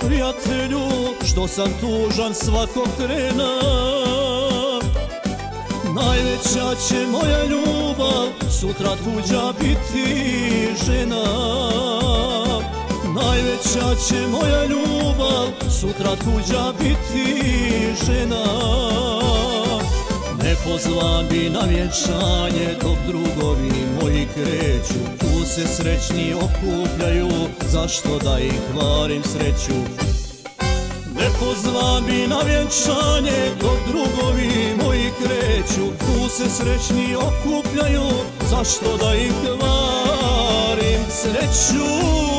prijatelju Što sam tužan svakog trena. Najveća će moja ljubav Sutra tuđa biti žena. Najveća će moja ljubav Sutra tuđa biti žena. Ne pozvam bi na vjenčanje Dok drugovi moji kreću se srećni okupljaju Zašto da ih kvarim sreću? Ne pozvam bi na vjenčanje Dok drugovi moji kreću. Tu se srećni okupljaju Zašto da ih kvarim sreću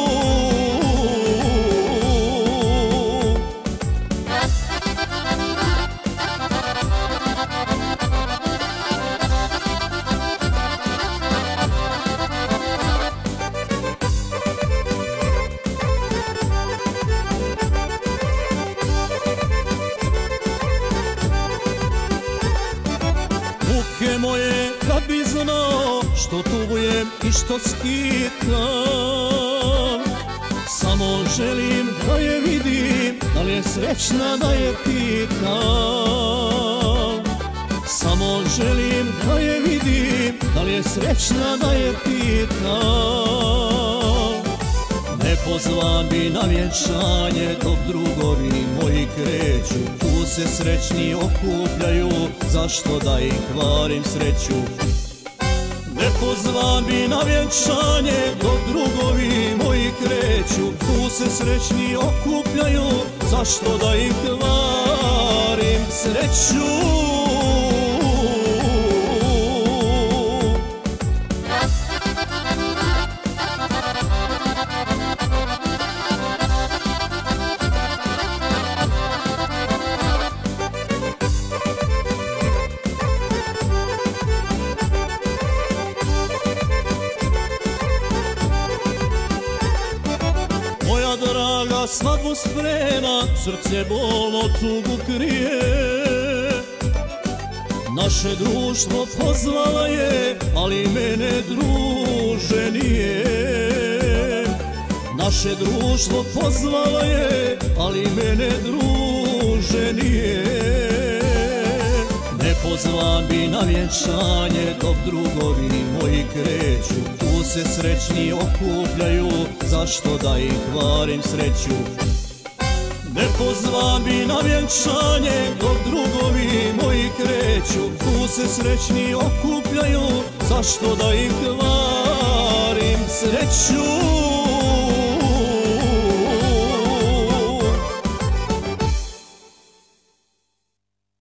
Muke moje kad bi znao što tugujem i što skitam Samo želim da je vidim, da li je srećna da je pitam. Samo želim da je vidim, da li je srećna da je pitam ne pozvam bi na vjenčanje dok drugovi moji kreću. Tu se srećni okupljaju, zašto da ih kvarim sreću? Ne pozvam bi na vjenčanje dok drugovi moji kreću. Tu se srećni okupljaju, zašto da ih kvarim sreću Draga svadbu sprema, srce bolno tugu krije. Naše društvo pozvala je, ali mene druže nije. Naše društvo pozvala je, ali mene druže nije. Ne pozvam bi na vjenčanje dok drugovi moji kreću se srećni okupljaju, zašto da ih kvarim sreću? Ne pozvam bi na vjenčanje dok drugovi moji kreću. Tu se srećni okupljaju, zašto da ih kvarim sreću